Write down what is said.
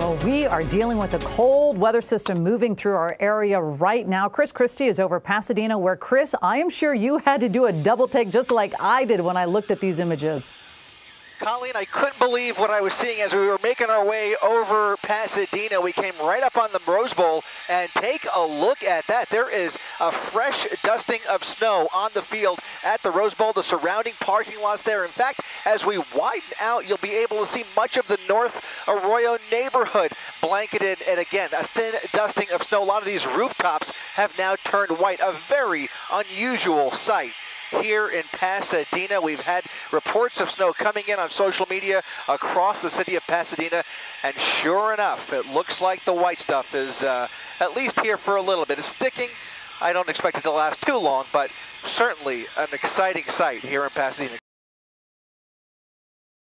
Well, we are dealing with a cold weather system moving through our area right now. Chris Christie is over Pasadena, where, Chris, I am sure you had to do a double take just like I did when I looked at these images. Colleen, I couldn't believe what I was seeing as we were making our way over Pasadena. We came right up on the Rose Bowl, and take a look at that. There is a fresh dusting of snow on the field at the Rose Bowl, the surrounding parking lots there. In fact, as we widen out, you'll be able to see much of the North Arroyo neighborhood blanketed, and again, a thin dusting of snow. A lot of these rooftops have now turned white, a very unusual sight here in Pasadena. We've had reports of snow coming in on social media across the city of Pasadena, and sure enough, it looks like the white stuff is uh, at least here for a little bit. It's sticking. I don't expect it to last too long, but certainly an exciting sight here in Pasadena.